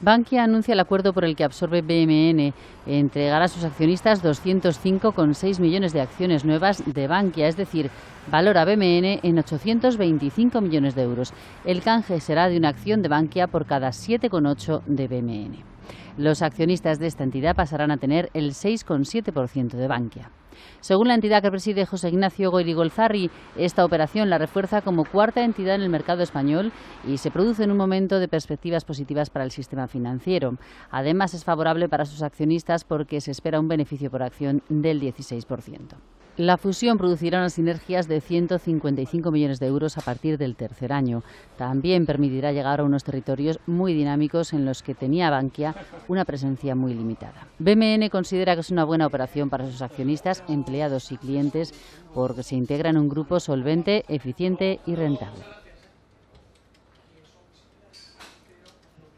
Bankia anuncia el acuerdo por el que absorbe BMN. Entregará a sus accionistas 205,6 millones de acciones nuevas de Bankia, es decir, valora BMN en 825 millones de euros. El canje será de una acción de Bankia por cada 7,8 de BMN. Los accionistas de esta entidad pasarán a tener el 6,7% de Bankia. Según la entidad que preside José Ignacio Goyrigolzarri, esta operación la refuerza como cuarta entidad en el mercado español y se produce en un momento de perspectivas positivas para el sistema financiero. Además, es favorable para sus accionistas porque se espera un beneficio por acción del 16%. La fusión producirá unas sinergias de 155 millones de euros a partir del tercer año. También permitirá llegar a unos territorios muy dinámicos en los que tenía Bankia una presencia muy limitada. BMN considera que es una buena operación para sus accionistas, empleados y clientes porque se integra en un grupo solvente, eficiente y rentable.